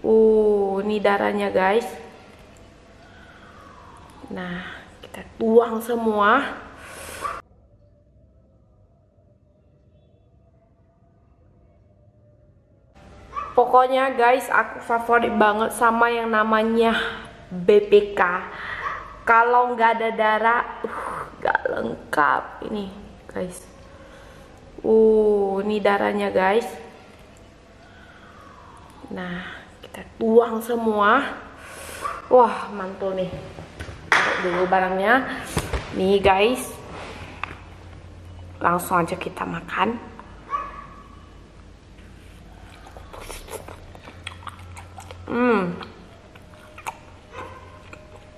Uh, ini darahnya guys. Nah, kita tuang semua. Pokoknya guys, aku favorit banget sama yang namanya BPK. Kalau nggak ada darah, uh, nggak lengkap ini guys. Uh, ini darahnya guys. Nah, kita tuang semua. Wah, mantul nih. Taruh dulu barangnya. Nih guys. Langsung aja kita makan. Hmm.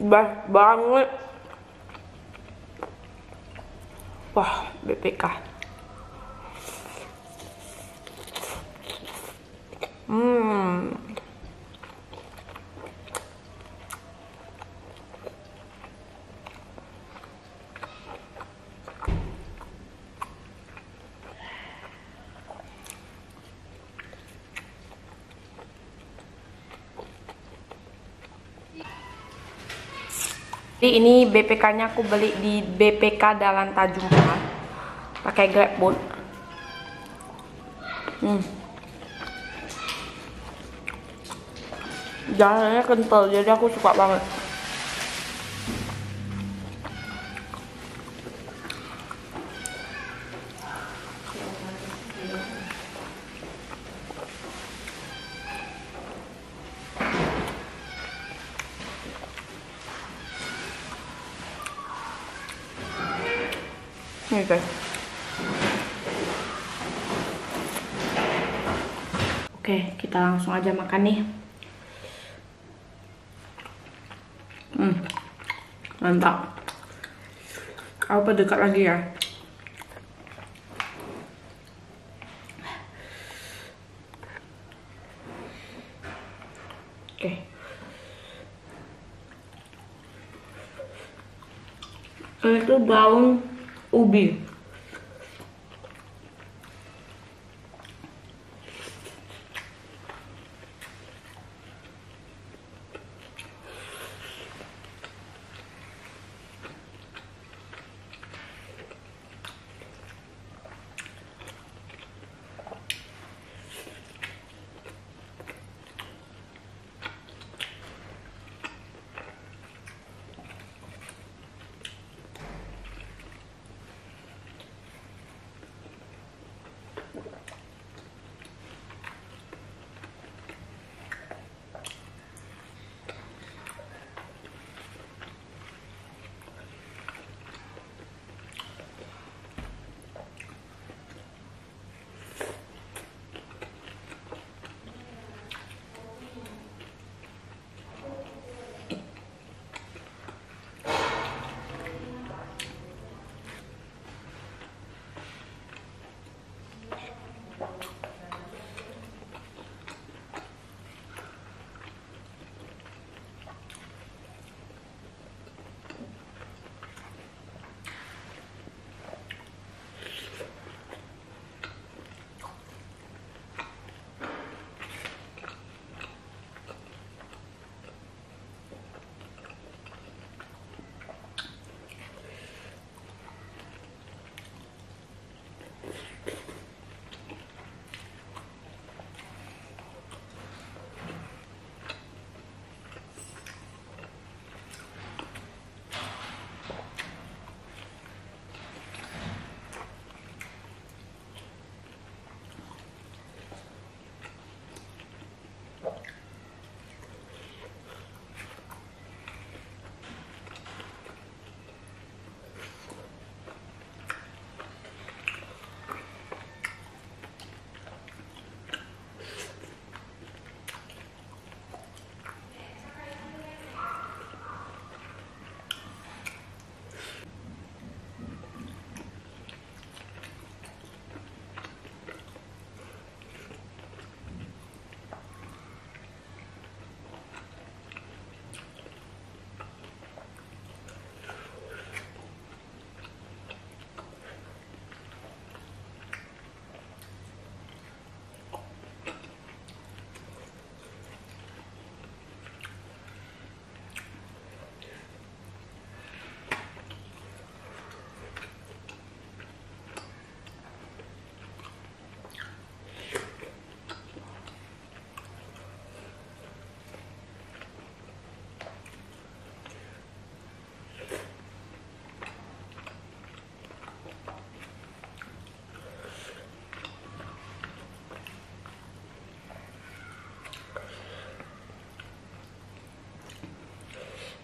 Best banget. Wah, BPK. Hmm. Jadi ini BPK-nya aku beli di BPK Dalan Tanjung Perak. Pakai GrabBoat. Hmm. Jalannya kental, jadi aku suka banget. Nih guys. Oke, kita langsung aja makan nih. Hmm, mantap. Aku dekat lagi ya. Oke. Itu daun ubi.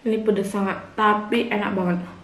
Ini pedes sangat, tapi enak banget.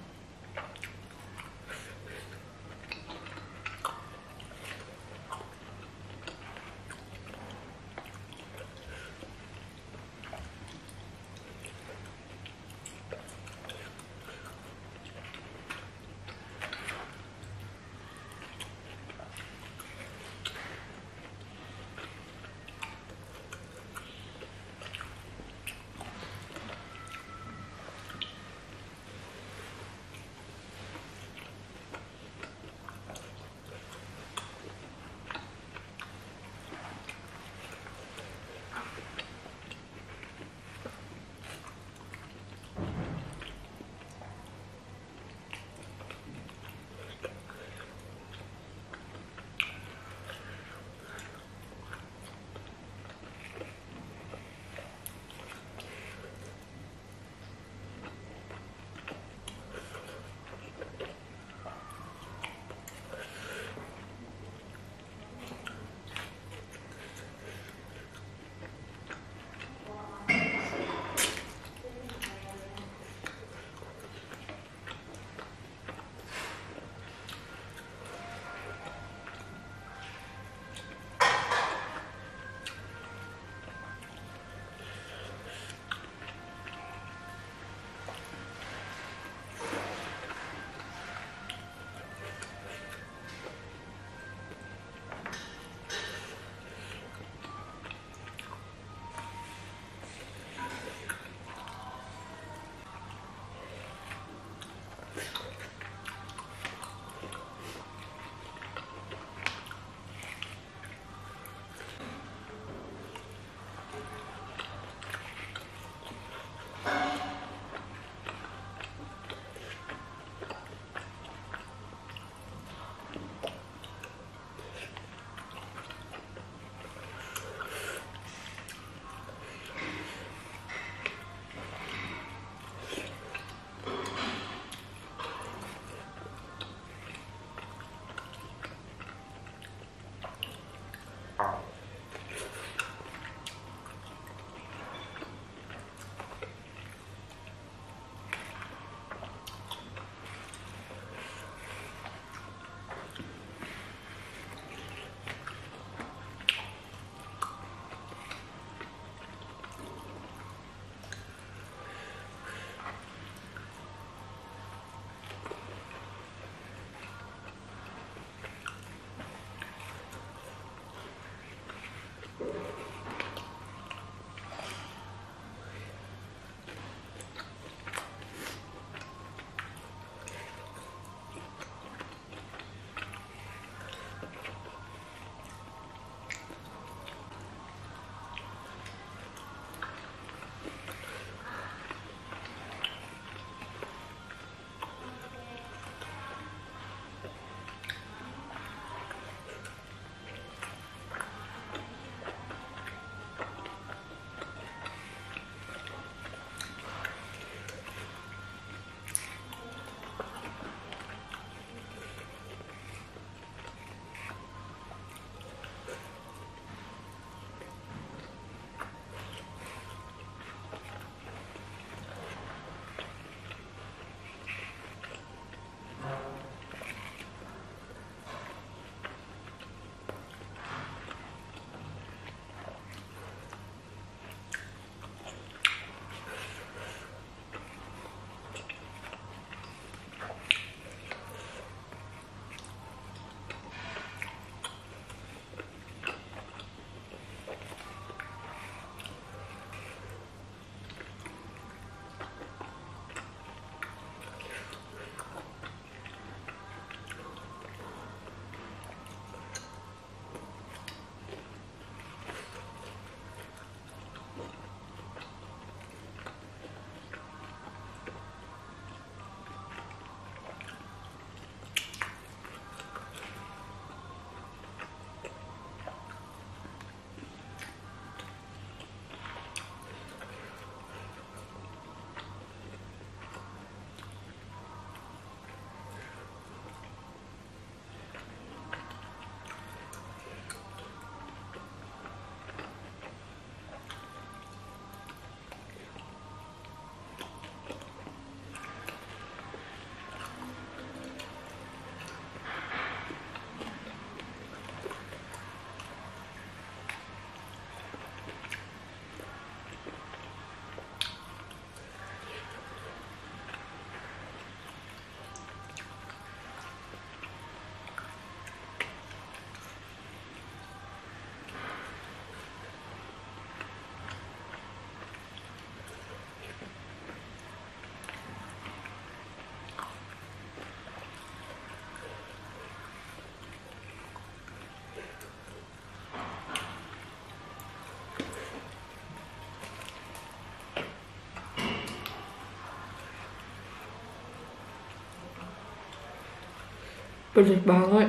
Pedes banget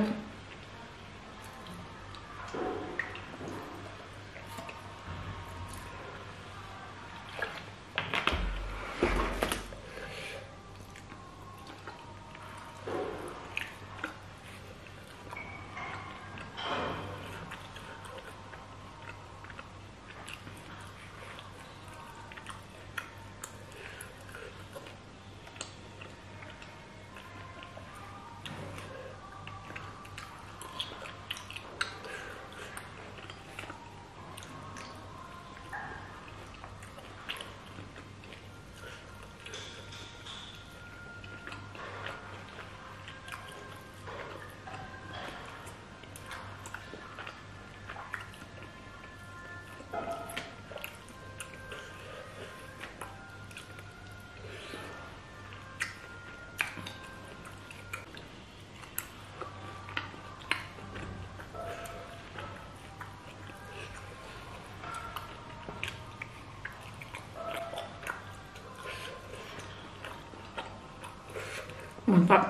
mantap